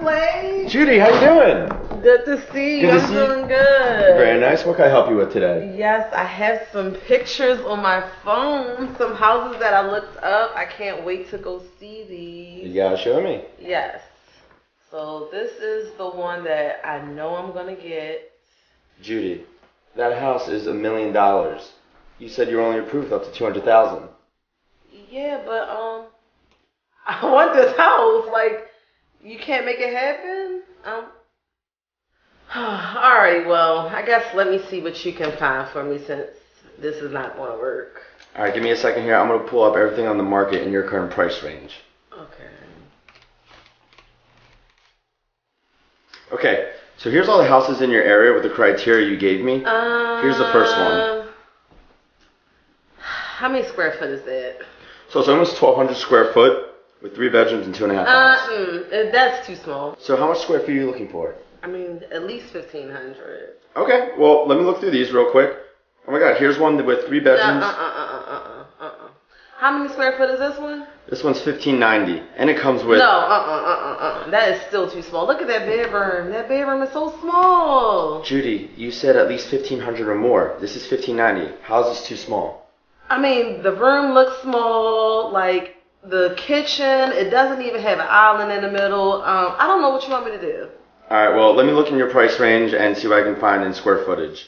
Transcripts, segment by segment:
Judy, how you doing? Good to see you. Good I'm see you. doing good. Very nice. What can I help you with today? Yes, I have some pictures on my phone, some houses that I looked up. I can't wait to go see these. You gotta show me. Yes. So this is the one that I know I'm gonna get. Judy, that house is a million dollars. You said you were only approved up to two hundred thousand. Yeah, but um, I want this house. Like, you can't make it happen. Um. All right. Well, I guess let me see what you can find for me since this is not going to work. All right, give me a second here. I'm gonna pull up everything on the market in your current price range. Okay. Okay, so here's all the houses in your area with the criteria you gave me. Um, Here's the first one. How many square foot is that? So it's almost 1,200 square foot with three bedrooms and two and a half Uh, baths. mm, uh, that's too small. So how much square feet are you looking for? I mean, at least fifteen hundred. Okay, well let me look through these real quick. Oh my God, here's one with three Uh, uh, bedrooms. uh, uh, uh, uh, uh, uh. How many square foot is this one? This one's 1590, and it comes with. no, uh, uh, uh, uh, uh. That is still too small. Look at that bedroom. That bedroom is so small. Judy, you said at least 1500 or more. This is 1590. How's this too small? I mean, the room looks small. Like the kitchen, it doesn't even have an island in the middle. Um, I don't know what you want me to do. All right, well let me look in your price range and see what I can find in square footage.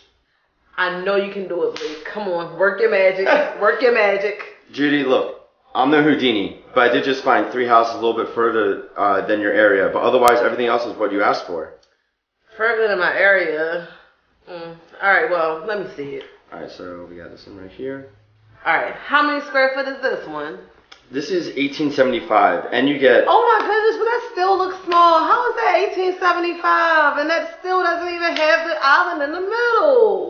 I know you can do it, Blake. Come on, work your magic. work your magic. Judy, look, I'm no Houdini, but I did just find three houses a little bit further uh, than your area. But otherwise, everything else is what you asked for. Further than my area. Mm. All right, well, let me see it. All right, so we got this one right here. All right, how many square foot is this one? This is 1875, and you get. Oh my goodness, but that still looks small. How is that 1875? And that still doesn't even have the island in the middle.